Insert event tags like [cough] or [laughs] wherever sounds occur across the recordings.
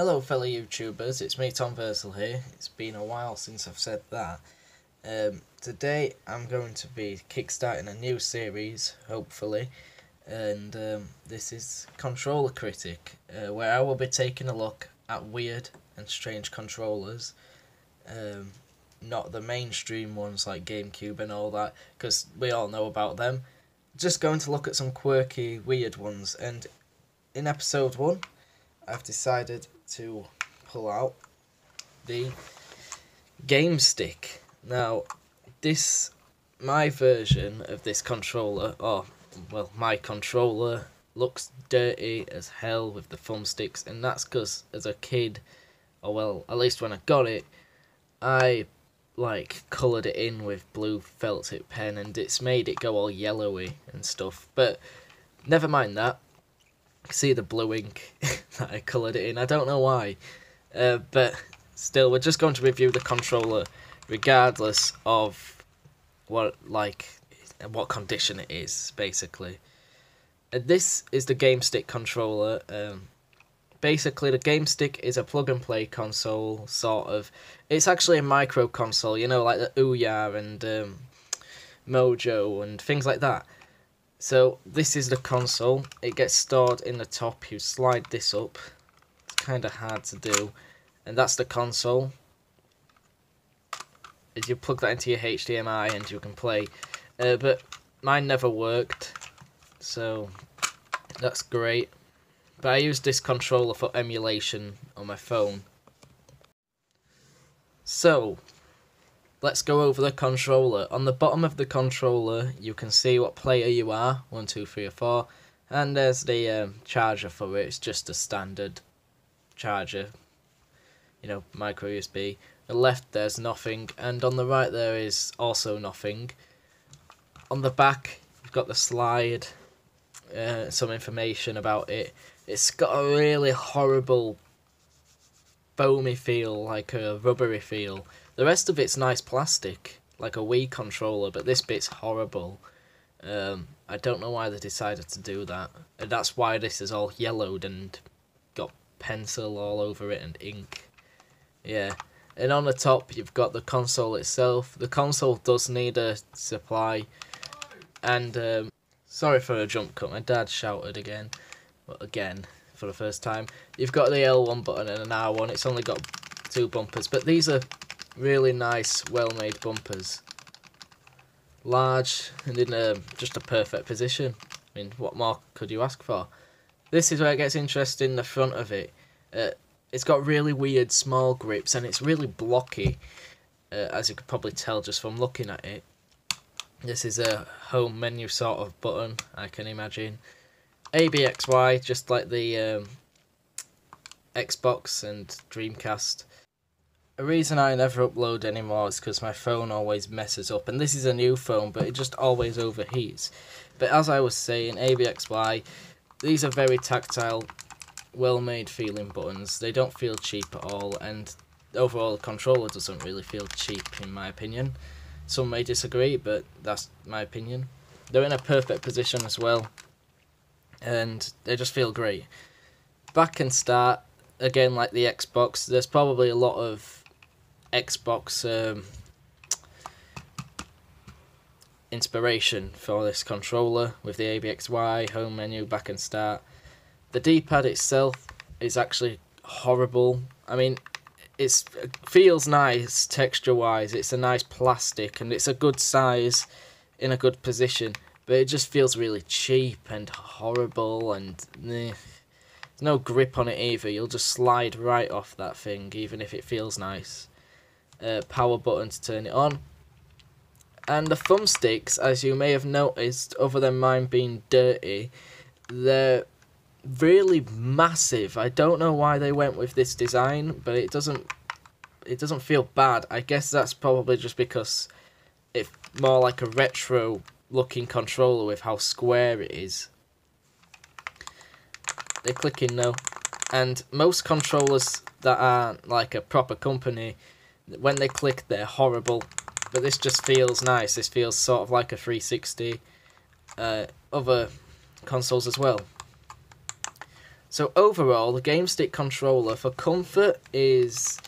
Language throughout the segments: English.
Hello fellow YouTubers, it's me Tom Versal here. It's been a while since I've said that. Um, today I'm going to be kickstarting a new series, hopefully, and um, this is Controller Critic, uh, where I will be taking a look at weird and strange controllers. Um, not the mainstream ones like GameCube and all that, because we all know about them. Just going to look at some quirky, weird ones, and in episode 1 I've decided to pull out the game stick. Now, this my version of this controller, or well, my controller looks dirty as hell with the thumbsticks, and that's because as a kid, or well, at least when I got it, I like coloured it in with blue felt tip pen, and it's made it go all yellowy and stuff. But never mind that see the blue ink [laughs] that I coloured it in. I don't know why. Uh, but still, we're just going to review the controller regardless of what, like, what condition it is, basically. Uh, this is the Game Stick controller. Um, basically, the Game Stick is a plug-and-play console, sort of. It's actually a micro console, you know, like the Ouya and um, Mojo and things like that. So this is the console. It gets stored in the top. You slide this up. It's kind of hard to do. And that's the console. As you plug that into your HDMI and you can play. Uh, but mine never worked. So that's great. But I use this controller for emulation on my phone. So, Let's go over the controller. On the bottom of the controller, you can see what player you are, 1, 2, 3 or 4. And there's the um, charger for it, it's just a standard charger. You know, micro USB. The left there's nothing, and on the right there is also nothing. On the back, you've got the slide, uh, some information about it. It's got a really horrible foamy feel, like a rubbery feel. The rest of it's nice plastic, like a Wii controller, but this bit's horrible. Um, I don't know why they decided to do that. And that's why this is all yellowed and got pencil all over it and ink. Yeah. And on the top, you've got the console itself. The console does need a supply. And, um, sorry for a jump cut. My dad shouted again. But again, for the first time. You've got the L1 button and an R1. It's only got two bumpers. But these are Really nice, well-made bumpers. Large and in a, just a perfect position. I mean, what more could you ask for? This is where it gets interesting, the front of it. Uh, it's got really weird small grips and it's really blocky, uh, as you could probably tell just from looking at it. This is a home menu sort of button, I can imagine. ABXY, just like the um, Xbox and Dreamcast. The reason I never upload anymore is because my phone always messes up. And this is a new phone, but it just always overheats. But as I was saying, ABXY, these are very tactile, well-made feeling buttons. They don't feel cheap at all, and overall the controller doesn't really feel cheap in my opinion. Some may disagree, but that's my opinion. They're in a perfect position as well, and they just feel great. Back and start, again like the Xbox, there's probably a lot of Xbox um, inspiration for this controller with the ABXY, home menu, back and start. The D-pad itself is actually horrible. I mean, it feels nice texture-wise. It's a nice plastic and it's a good size in a good position. But it just feels really cheap and horrible and... Eh. There's no grip on it either. You'll just slide right off that thing even if it feels nice uh, power button to turn it on. And the thumbsticks, as you may have noticed, other than mine being dirty, they're really massive. I don't know why they went with this design, but it doesn't it doesn't feel bad. I guess that's probably just because it's more like a retro looking controller with how square it is. They click in now. And most controllers that are like a proper company when they click they're horrible but this just feels nice this feels sort of like a 360 uh, other consoles as well So overall, the game stick controller for comfort is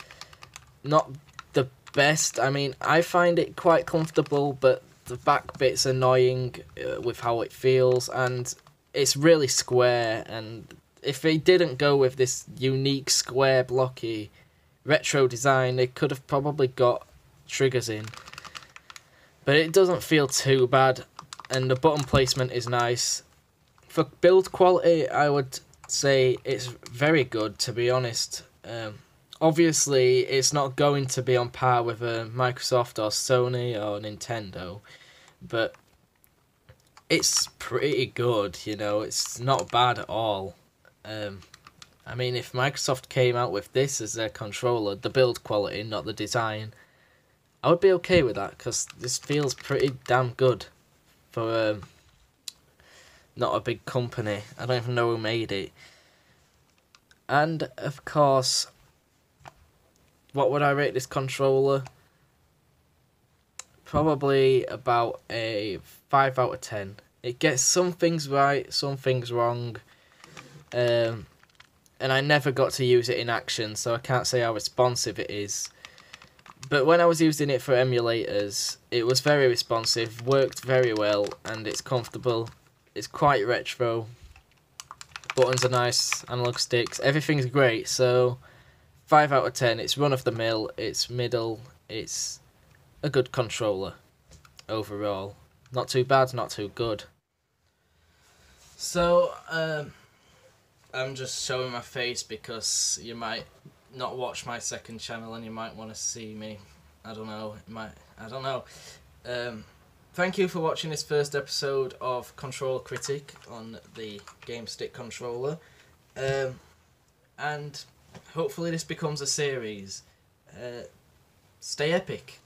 not the best. I mean, I find it quite comfortable, but the back bit's annoying uh, with how it feels, and it's really square. And if they didn't go with this unique square blocky retro design, they could have probably got triggers in. But it doesn't feel too bad, and the button placement is nice. For build quality, I would say it's very good, to be honest. Um, obviously, it's not going to be on par with a Microsoft or Sony or Nintendo, but it's pretty good, you know, it's not bad at all. Um, I mean, if Microsoft came out with this as their controller, the build quality, not the design, I would be okay with that because this feels pretty damn good for um, not a big company. I don't even know who made it. And of course, what would I rate this controller? Probably about a 5 out of 10. It gets some things right, some things wrong. Um, and I never got to use it in action, so I can't say how responsive it is. But when I was using it for emulators, it was very responsive, worked very well, and it's comfortable. It's quite retro. Buttons are nice, analog sticks, everything's great, so 5 out of 10. It's run of the mill, it's middle, it's a good controller overall. Not too bad, not too good. So, um, I'm just showing my face because you might not watch my second channel and you might want to see me. I don't know. It might. I don't know. Um, thank you for watching this first episode of Control Critic on the Game Stick controller, um, and hopefully this becomes a series. Uh, stay epic.